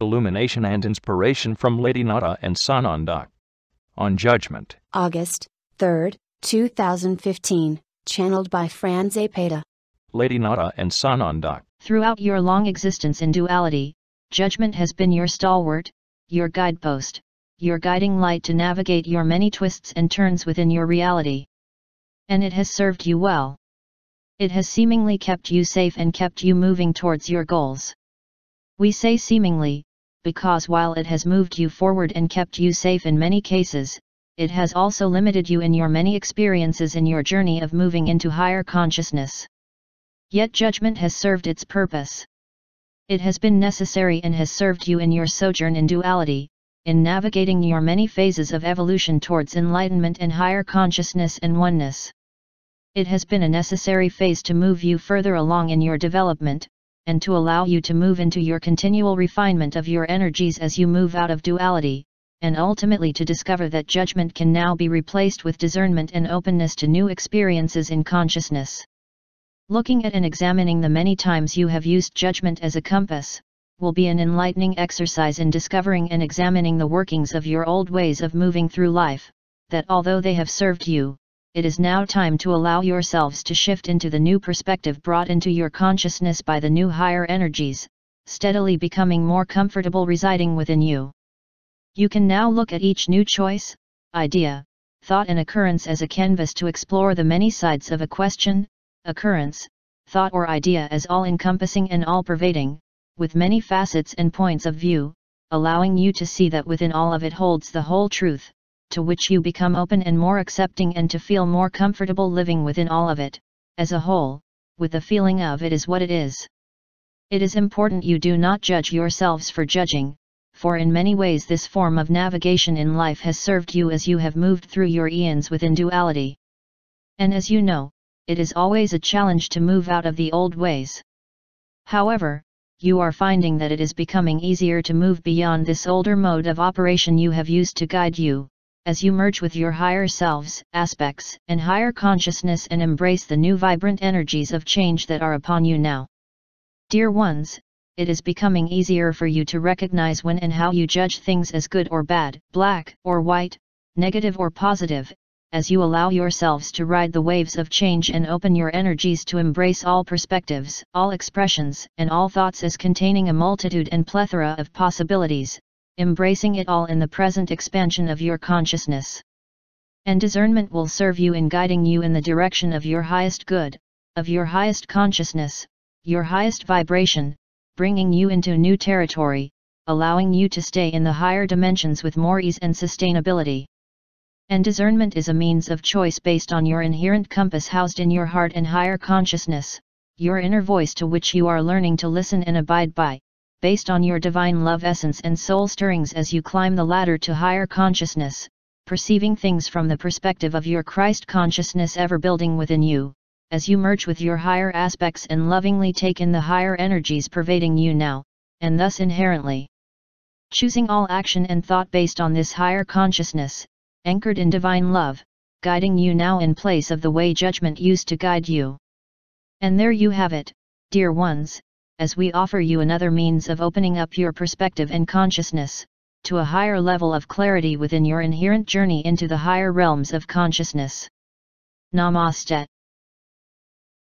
illumination and inspiration from Lady Nada and Sananda. On Judgment. August 3rd, 2015, channeled by Fran Zepeda. Lady Nada and Sananda. Throughout your long existence in duality, judgment has been your stalwart, your guidepost, your guiding light to navigate your many twists and turns within your reality. And it has served you well. It has seemingly kept you safe and kept you moving towards your goals. We say seemingly, because while it has moved you forward and kept you safe in many cases, it has also limited you in your many experiences in your journey of moving into higher consciousness. Yet judgment has served its purpose. It has been necessary and has served you in your sojourn in duality, in navigating your many phases of evolution towards enlightenment and higher consciousness and oneness. It has been a necessary phase to move you further along in your development, and to allow you to move into your continual refinement of your energies as you move out of duality, and ultimately to discover that judgment can now be replaced with discernment and openness to new experiences in consciousness. Looking at and examining the many times you have used judgment as a compass, will be an enlightening exercise in discovering and examining the workings of your old ways of moving through life, that although they have served you, it is now time to allow yourselves to shift into the new perspective brought into your consciousness by the new higher energies, steadily becoming more comfortable residing within you. You can now look at each new choice, idea, thought and occurrence as a canvas to explore the many sides of a question, occurrence, thought or idea as all-encompassing and all-pervading, with many facets and points of view, allowing you to see that within all of it holds the whole truth, to which you become open and more accepting and to feel more comfortable living within all of it, as a whole, with the feeling of it is what it is. It is important you do not judge yourselves for judging, for in many ways this form of navigation in life has served you as you have moved through your eons within duality. And as you know, it is always a challenge to move out of the old ways. However, you are finding that it is becoming easier to move beyond this older mode of operation you have used to guide you, as you merge with your higher selves, aspects, and higher consciousness and embrace the new vibrant energies of change that are upon you now. Dear ones, it is becoming easier for you to recognize when and how you judge things as good or bad, black or white, negative or positive, as you allow yourselves to ride the waves of change and open your energies to embrace all perspectives, all expressions, and all thoughts as containing a multitude and plethora of possibilities, embracing it all in the present expansion of your consciousness. And discernment will serve you in guiding you in the direction of your highest good, of your highest consciousness, your highest vibration, bringing you into new territory, allowing you to stay in the higher dimensions with more ease and sustainability. And discernment is a means of choice based on your inherent compass housed in your heart and higher consciousness, your inner voice to which you are learning to listen and abide by, based on your divine love essence and soul stirrings as you climb the ladder to higher consciousness, perceiving things from the perspective of your Christ consciousness ever building within you, as you merge with your higher aspects and lovingly take in the higher energies pervading you now, and thus inherently. Choosing all action and thought based on this higher consciousness, anchored in divine love, guiding you now in place of the way judgment used to guide you. And there you have it, dear ones, as we offer you another means of opening up your perspective and consciousness, to a higher level of clarity within your inherent journey into the higher realms of consciousness. Namaste.